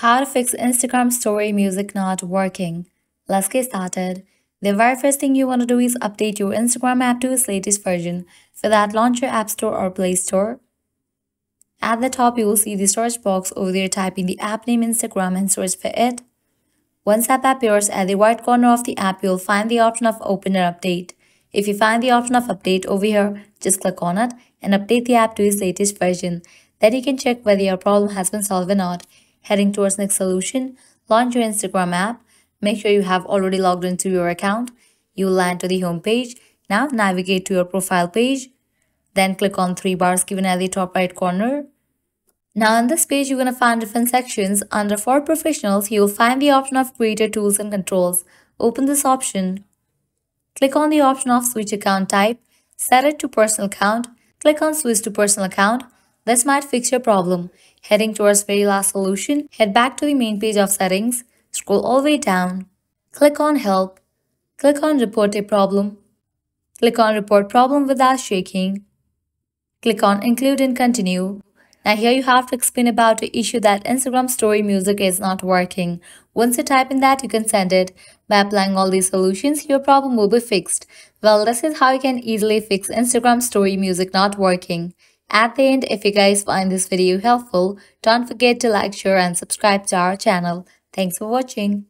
How to fix Instagram story music not working. Let's get started. The very first thing you want to do is update your Instagram app to its latest version. For that, launch your App Store or Play Store. At the top, you will see the search box. Over there, type in the app name Instagram and search for it. Once app appears at the right corner of the app, you'll find the option of Open or Update. If you find the option of Update over here, just click on it and update the app to its latest version. Then you can check whether your problem has been solved or not. Heading towards next solution, launch your Instagram app. Make sure you have already logged into your account. You'll land to the home page. Now navigate to your profile page. Then click on three bars given at the top right corner. Now in this page, you're going to find different sections. Under For Professionals, you'll find the option of Creator Tools and Controls. Open this option. Click on the option of Switch Account Type. Set it to Personal Account. Click on Switch to Personal Account. This might fix your problem. Heading towards very last solution, head back to the main page of settings, scroll all the way down, click on help, click on report a problem, click on report problem without shaking, click on include and continue. Now here you have to explain about the issue that Instagram story music is not working. Once you type in that, you can send it. By applying all these solutions, your problem will be fixed. Well, this is how you can easily fix Instagram story music not working. At the end, if you guys find this video helpful, don't forget to like, share and subscribe to our channel. Thanks for watching.